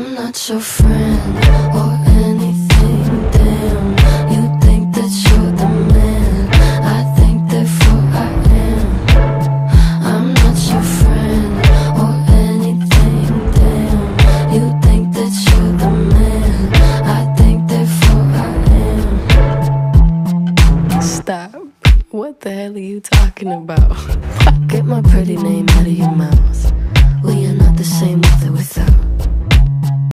I'm not your friend or anything. Damn, you think that you're the man. I think therefore I am. I'm not your friend or anything. Damn, you think that you're the man. I think therefore I am. Stop. What the hell are you talking about? Get my pretty name out of your mouth.